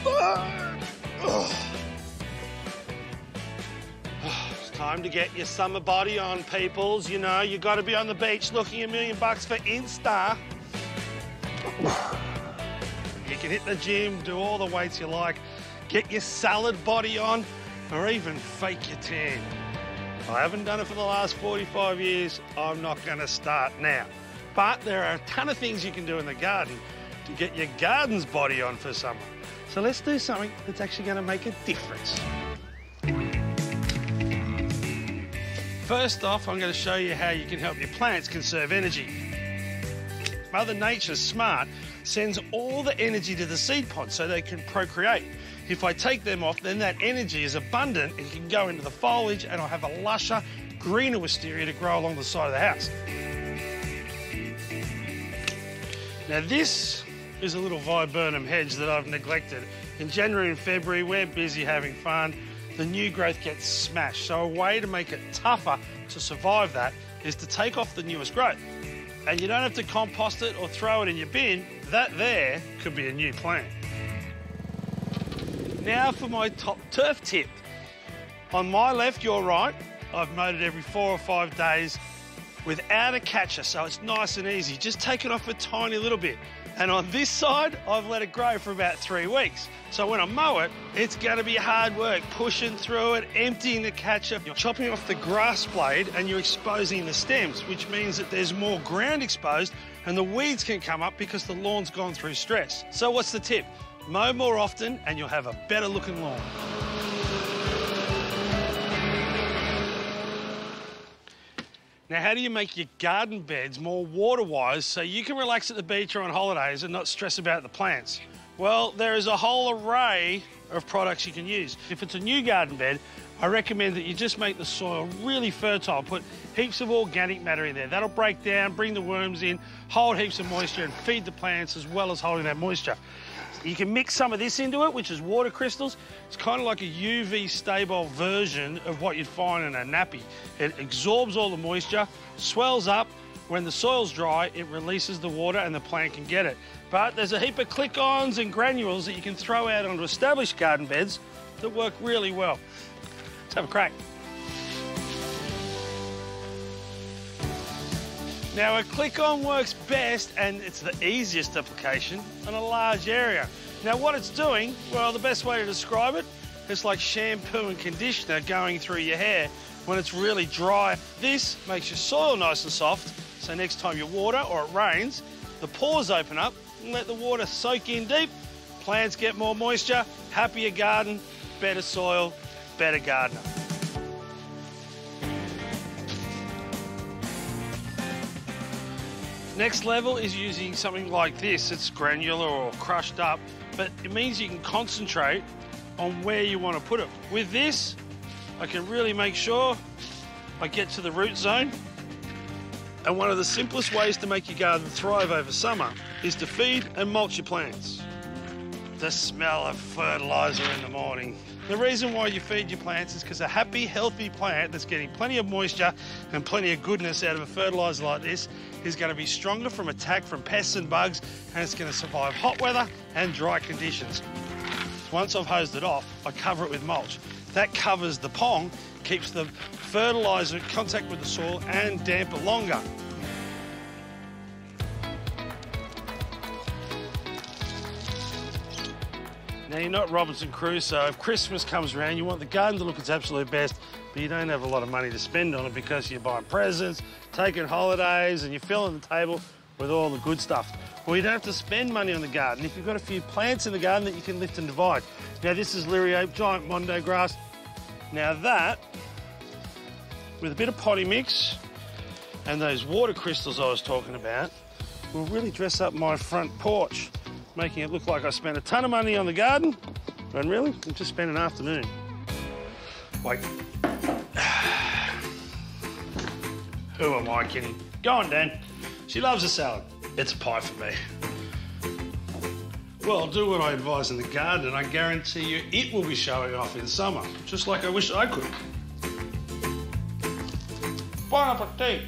It's time to get your summer body on, peoples. You know, you got to be on the beach looking a million bucks for Insta. You can hit the gym, do all the weights you like, get your salad body on, or even fake your tan. I haven't done it for the last 45 years. I'm not going to start now. But there are a ton of things you can do in the garden to get your garden's body on for summer. So let's do something that's actually going to make a difference. First off, I'm going to show you how you can help your plants conserve energy. Mother Nature's smart, sends all the energy to the seed pod so they can procreate. If I take them off, then that energy is abundant and can go into the foliage and I'll have a lusher, greener wisteria to grow along the side of the house. Now this is a little viburnum hedge that I've neglected. In January and February, we're busy having fun. The new growth gets smashed. So a way to make it tougher to survive that is to take off the newest growth. And you don't have to compost it or throw it in your bin. That there could be a new plant. Now for my top turf tip. On my left, your right, I've mowed it every four or five days without a catcher, so it's nice and easy. Just take it off a tiny little bit. And on this side, I've let it grow for about three weeks. So when I mow it, it's gonna be hard work, pushing through it, emptying the catcher. You're chopping off the grass blade and you're exposing the stems, which means that there's more ground exposed and the weeds can come up because the lawn's gone through stress. So what's the tip? Mow more often and you'll have a better looking lawn. Now, how do you make your garden beds more water wise so you can relax at the beach or on holidays and not stress about the plants? Well, there is a whole array of products you can use. If it's a new garden bed, I recommend that you just make the soil really fertile. Put heaps of organic matter in there. That'll break down, bring the worms in, hold heaps of moisture and feed the plants as well as holding that moisture. You can mix some of this into it, which is water crystals. It's kind of like a UV stable version of what you'd find in a nappy. It absorbs all the moisture, swells up. When the soil's dry, it releases the water and the plant can get it. But there's a heap of click-ons and granules that you can throw out onto established garden beds that work really well. Let's have a crack. Now a click-on works best and it's the easiest application on a large area. Now what it's doing, well the best way to describe it, it's like shampoo and conditioner going through your hair when it's really dry. This makes your soil nice and soft, so next time you water or it rains, the pores open up and let the water soak in deep. Plants get more moisture, happier garden, better soil, better gardener. Next level is using something like this. It's granular or crushed up, but it means you can concentrate on where you want to put it. With this, I can really make sure I get to the root zone. And one of the simplest ways to make your garden thrive over summer is to feed and mulch your plants. The smell of fertiliser in the morning. The reason why you feed your plants is because a happy, healthy plant that's getting plenty of moisture and plenty of goodness out of a fertiliser like this is going to be stronger from attack from pests and bugs and it's going to survive hot weather and dry conditions. Once I've hosed it off, I cover it with mulch. That covers the pong, keeps the fertiliser in contact with the soil and damp it longer. Now, you're not Robinson Crusoe. If Christmas comes around, you want the garden to look its absolute best, but you don't have a lot of money to spend on it because you're buying presents, taking holidays, and you're filling the table with all the good stuff. Well, you don't have to spend money on the garden if you've got a few plants in the garden that you can lift and divide. Now, this is Liriope, giant mondo grass. Now, that, with a bit of potty mix and those water crystals I was talking about, will really dress up my front porch making it look like I spent a ton of money on the garden, when really, I just spent an afternoon. Wait. Who am I kidding? Go on, Dan. She loves a salad. It's a pie for me. Well, do what I advise in the garden, and I guarantee you it will be showing off in summer, just like I wish I could. Bon appetit!